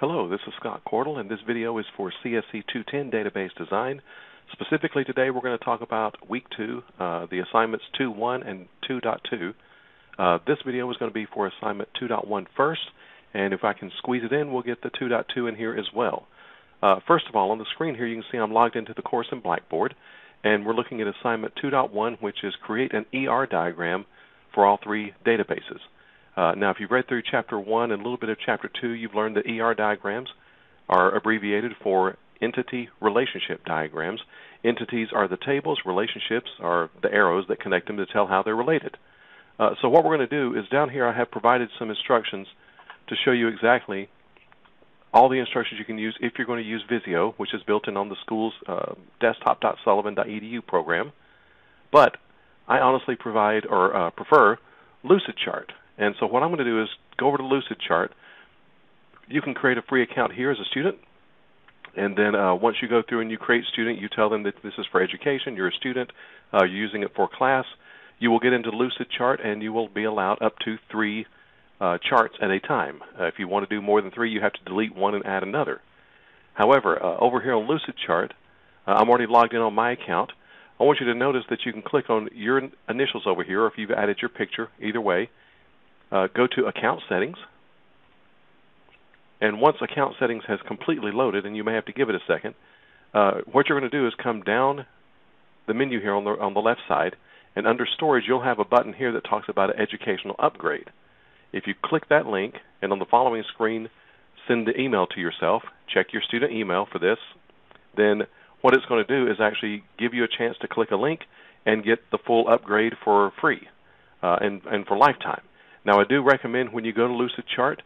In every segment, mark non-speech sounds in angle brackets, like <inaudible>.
Hello, this is Scott Cordle, and this video is for CSC 210 database design. Specifically today, we're going to talk about week 2, uh, the assignments 2.1 and 2.2. Uh, this video is going to be for assignment 2.1 first, and if I can squeeze it in, we'll get the 2.2 in here as well. Uh, first of all, on the screen here, you can see I'm logged into the course in Blackboard, and we're looking at assignment 2.1, which is create an ER diagram for all three databases. Uh, now, if you've read through Chapter 1 and a little bit of Chapter 2, you've learned that ER diagrams are abbreviated for Entity Relationship Diagrams. Entities are the tables, relationships are the arrows that connect them to tell how they're related. Uh, so what we're going to do is down here I have provided some instructions to show you exactly all the instructions you can use if you're going to use Visio, which is built in on the school's uh, desktop.sullivan.edu program. But I honestly provide or uh, prefer Lucidchart. And so what I'm going to do is go over to Lucidchart. You can create a free account here as a student. And then uh, once you go through and you create student, you tell them that this is for education, you're a student, uh, you're using it for class. You will get into Lucidchart and you will be allowed up to three uh, charts at a time. Uh, if you want to do more than three, you have to delete one and add another. However, uh, over here on Lucidchart, uh, I'm already logged in on my account. I want you to notice that you can click on your initials over here, or if you've added your picture, either way, uh, go to Account Settings. And once Account Settings has completely loaded, and you may have to give it a second, uh, what you're going to do is come down the menu here on the on the left side, and under Storage, you'll have a button here that talks about an educational upgrade. If you click that link, and on the following screen, send the email to yourself, check your student email for this, then what it's going to do is actually give you a chance to click a link and get the full upgrade for free uh, and, and for lifetime. Now, I do recommend when you go to Lucidchart,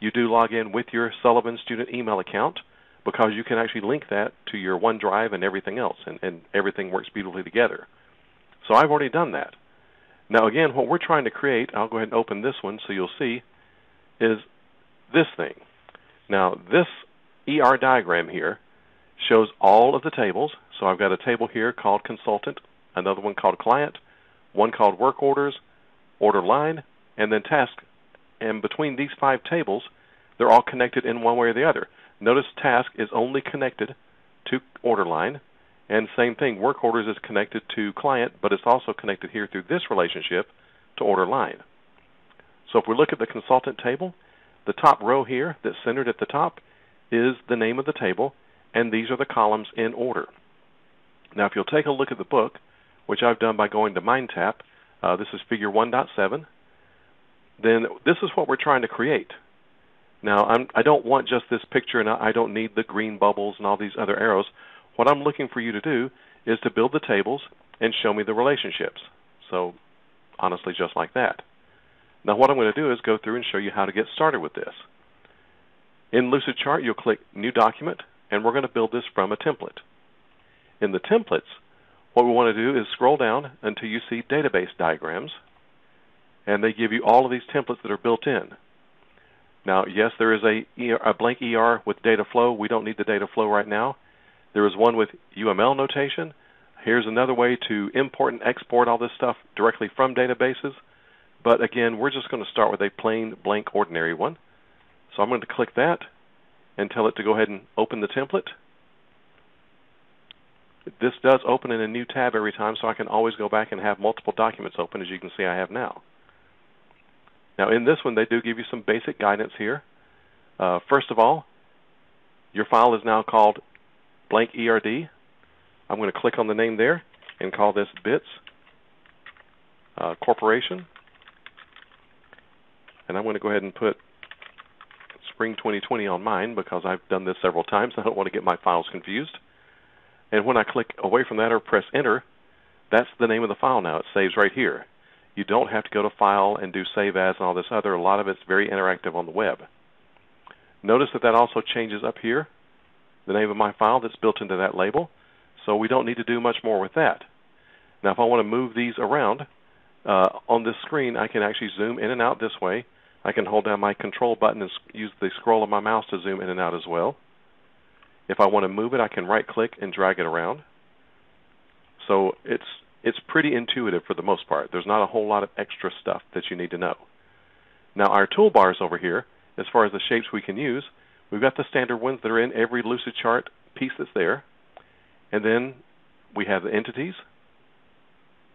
you do log in with your Sullivan student email account because you can actually link that to your OneDrive and everything else, and, and everything works beautifully together. So I've already done that. Now, again, what we're trying to create, I'll go ahead and open this one so you'll see, is this thing. Now, this ER diagram here shows all of the tables. So I've got a table here called consultant, another one called client, one called work orders, order line, and then task. And between these five tables, they're all connected in one way or the other. Notice task is only connected to order line, and same thing, work orders is connected to client, but it's also connected here through this relationship to order line. So if we look at the consultant table, the top row here that's centered at the top is the name of the table, and these are the columns in order. Now if you'll take a look at the book, which I've done by going to MindTap, uh, this is figure 1.7, then this is what we're trying to create. Now, I'm, I don't want just this picture, and I don't need the green bubbles and all these other arrows. What I'm looking for you to do is to build the tables and show me the relationships. So, honestly, just like that. Now, what I'm going to do is go through and show you how to get started with this. In Lucidchart, you'll click New Document, and we're going to build this from a template. In the templates, what we want to do is scroll down until you see Database Diagrams, and they give you all of these templates that are built in. Now, yes, there is a, a blank ER with data flow. We don't need the data flow right now. There is one with UML notation. Here's another way to import and export all this stuff directly from databases. But again, we're just going to start with a plain blank ordinary one. So I'm going to click that and tell it to go ahead and open the template. This does open in a new tab every time, so I can always go back and have multiple documents open, as you can see I have now. Now in this one, they do give you some basic guidance here. Uh, first of all, your file is now called blank ERD. I'm going to click on the name there and call this BITS uh, Corporation. And I'm going to go ahead and put Spring 2020 on mine because I've done this several times. <laughs> I don't want to get my files confused. And when I click away from that or press enter, that's the name of the file now. It saves right here. You don't have to go to File and do Save As and all this other. A lot of it's very interactive on the web. Notice that that also changes up here, the name of my file that's built into that label. So we don't need to do much more with that. Now if I want to move these around, uh, on this screen I can actually zoom in and out this way. I can hold down my control button and use the scroll of my mouse to zoom in and out as well. If I want to move it, I can right click and drag it around. So it's it's pretty intuitive for the most part. There's not a whole lot of extra stuff that you need to know. Now our toolbars over here, as far as the shapes we can use, we've got the standard ones that are in every Lucidchart piece that's there, and then we have the entities,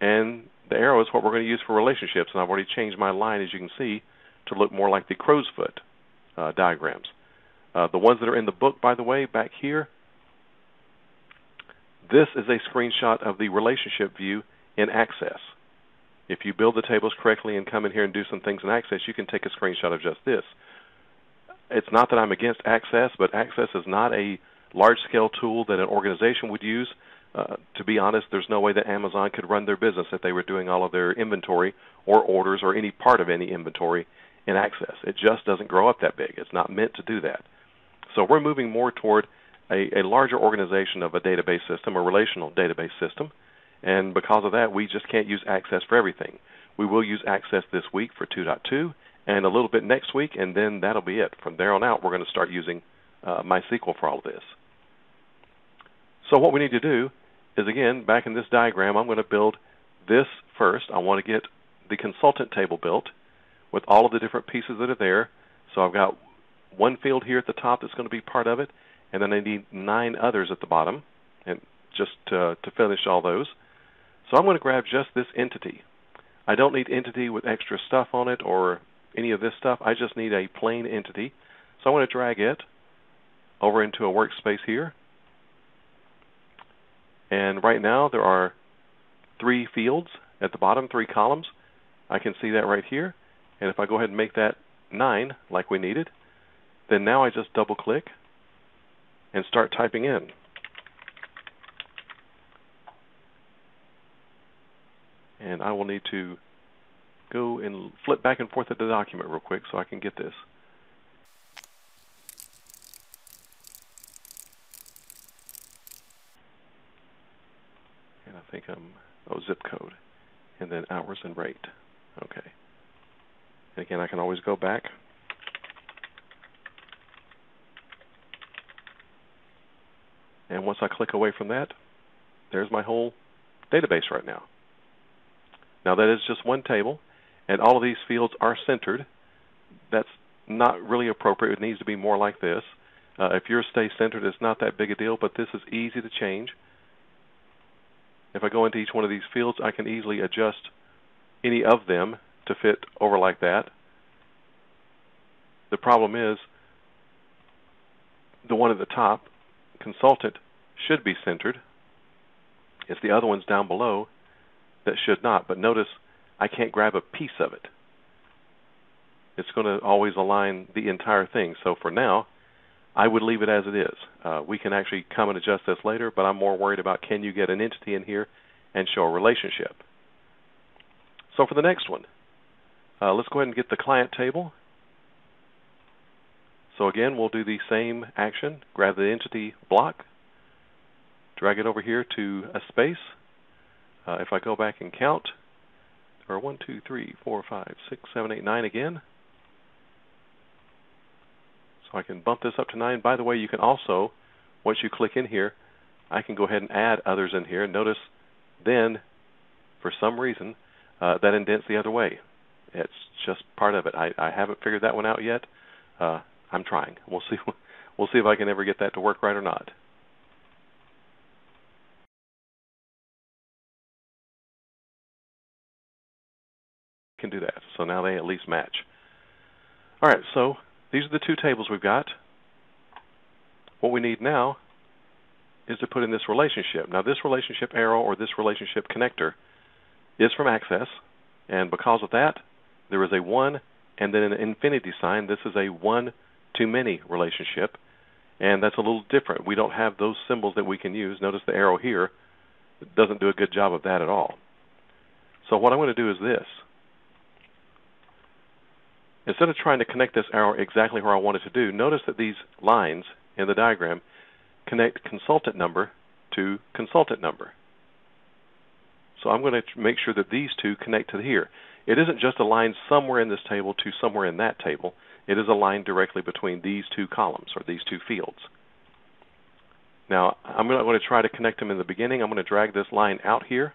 and the arrow is what we're going to use for relationships. And I've already changed my line, as you can see, to look more like the crow's foot uh, diagrams. Uh, the ones that are in the book, by the way, back here, this is a screenshot of the relationship view in Access. If you build the tables correctly and come in here and do some things in Access, you can take a screenshot of just this. It's not that I'm against Access, but Access is not a large-scale tool that an organization would use. Uh, to be honest, there's no way that Amazon could run their business if they were doing all of their inventory or orders or any part of any inventory in Access. It just doesn't grow up that big. It's not meant to do that. So we're moving more toward a, a larger organization of a database system, a relational database system, and because of that, we just can't use Access for everything. We will use Access this week for 2.2 and a little bit next week, and then that'll be it. From there on out, we're going to start using uh, MySQL for all of this. So what we need to do is, again, back in this diagram, I'm going to build this first. I want to get the consultant table built with all of the different pieces that are there. So I've got one field here at the top that's going to be part of it, and then I need nine others at the bottom, and just to, to finish all those. So I'm going to grab just this entity. I don't need entity with extra stuff on it or any of this stuff. I just need a plain entity. So I'm going to drag it over into a workspace here. And right now there are three fields at the bottom, three columns. I can see that right here. And if I go ahead and make that 9 like we needed, then now I just double click and start typing in. And I will need to go and flip back and forth at the document real quick so I can get this. And I think I'm, oh, zip code. And then hours and rate. Okay. And again, I can always go back. And once I click away from that, there's my whole database right now. Now that is just one table, and all of these fields are centered. That's not really appropriate. It needs to be more like this. Uh, if yours stays centered, it's not that big a deal, but this is easy to change. If I go into each one of these fields, I can easily adjust any of them to fit over like that. The problem is the one at the top, consultant, should be centered. It's the other ones down below that should not. But notice I can't grab a piece of it. It's going to always align the entire thing. So for now, I would leave it as it is. Uh, we can actually come and adjust this later, but I'm more worried about can you get an entity in here and show a relationship. So for the next one, uh, let's go ahead and get the client table. So again, we'll do the same action. Grab the entity block, drag it over here to a space. Uh, if I go back and count, there are 1, 2, 3, 4, 5, 6, 7, 8, 9 again. So I can bump this up to 9. By the way, you can also, once you click in here, I can go ahead and add others in here. Notice then, for some reason, uh, that indents the other way. It's just part of it. I, I haven't figured that one out yet. Uh, I'm trying. We'll see. <laughs> We'll see if I can ever get that to work right or not. Can do that. So now they at least match. All right. So these are the two tables we've got. What we need now is to put in this relationship. Now this relationship arrow or this relationship connector is from Access, and because of that, there is a one and then an infinity sign. This is a one to many relationship, and that's a little different. We don't have those symbols that we can use. Notice the arrow here it doesn't do a good job of that at all. So what I'm going to do is this. Instead of trying to connect this arrow exactly where I want it to do, notice that these lines in the diagram connect consultant number to consultant number. So I'm going to make sure that these two connect to here. It isn't just a line somewhere in this table to somewhere in that table. It is a line directly between these two columns or these two fields. Now, I'm going to try to connect them in the beginning. I'm going to drag this line out here.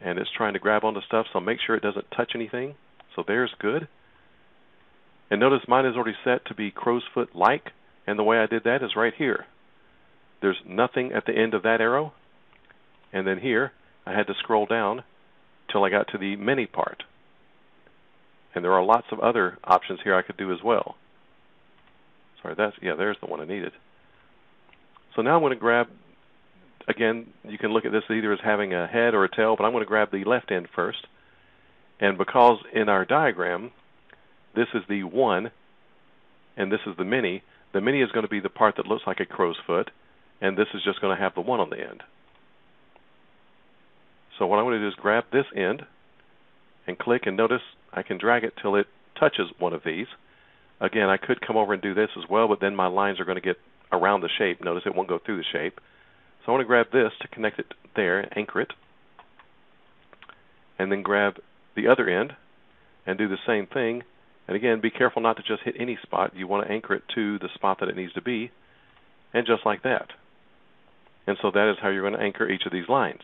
And it's trying to grab onto stuff, so make sure it doesn't touch anything. So there's good. And notice mine is already set to be crow's foot like, and the way I did that is right here. There's nothing at the end of that arrow, and then here I had to scroll down till I got to the many part. And there are lots of other options here I could do as well. Sorry, that's yeah, there's the one I needed. So now I'm going to grab again, you can look at this either as having a head or a tail, but I'm going to grab the left end first. And because in our diagram, this is the one, and this is the many, the many is going to be the part that looks like a crow's foot, and this is just going to have the one on the end. So what I'm going to do is grab this end and click, and notice I can drag it till it touches one of these. Again, I could come over and do this as well, but then my lines are going to get around the shape. Notice it won't go through the shape. So I want to grab this to connect it there, anchor it, and then grab the other end and do the same thing. And again, be careful not to just hit any spot. You want to anchor it to the spot that it needs to be, and just like that. And so that is how you're going to anchor each of these lines.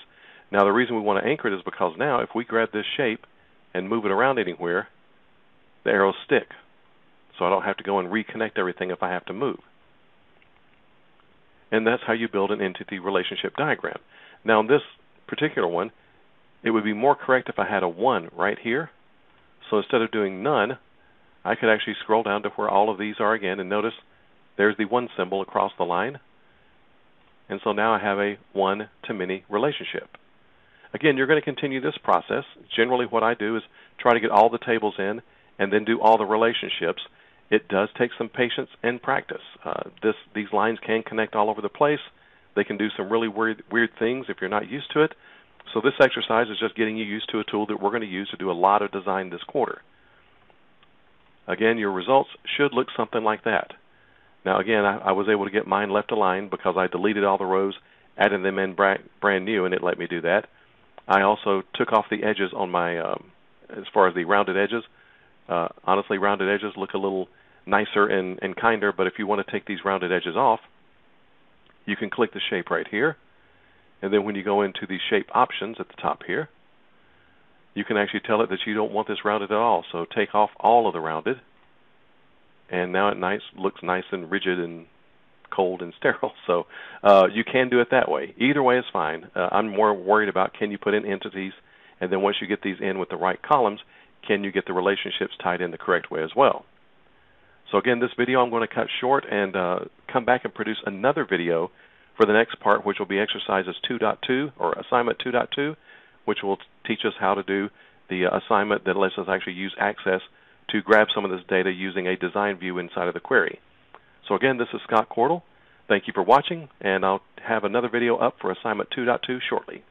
Now the reason we want to anchor it is because now if we grab this shape and move it around anywhere, the arrows stick. So I don't have to go and reconnect everything if I have to move. And that's how you build an entity relationship diagram. Now in this particular one, it would be more correct if I had a 1 right here. So instead of doing none, I could actually scroll down to where all of these are again and notice there's the 1 symbol across the line. And so now I have a one to many relationship. Again, you're going to continue this process. Generally, what I do is try to get all the tables in and then do all the relationships. It does take some patience and practice. Uh, this these lines can connect all over the place. They can do some really weird weird things if you're not used to it. So this exercise is just getting you used to a tool that we're going to use to do a lot of design this quarter. Again, your results should look something like that. Now again, I, I was able to get mine left aligned because I deleted all the rows, added them in brand new, and it let me do that. I also took off the edges on my, um, as far as the rounded edges. Uh, honestly, rounded edges look a little nicer and, and kinder, but if you want to take these rounded edges off, you can click the shape right here. And then when you go into the shape options at the top here, you can actually tell it that you don't want this rounded at all. So take off all of the rounded. And now it nice looks nice and rigid and cold and <laughs> sterile. So uh, you can do it that way. Either way is fine. Uh, I'm more worried about can you put in entities, and then once you get these in with the right columns, can you get the relationships tied in the correct way as well? So again, this video I'm going to cut short and uh, come back and produce another video for the next part, which will be exercises 2.2 or assignment 2.2, which will teach us how to do the uh, assignment that lets us actually use Access to grab some of this data using a design view inside of the query. So again, this is Scott Cordle. Thank you for watching, and I'll have another video up for assignment 2.2 shortly.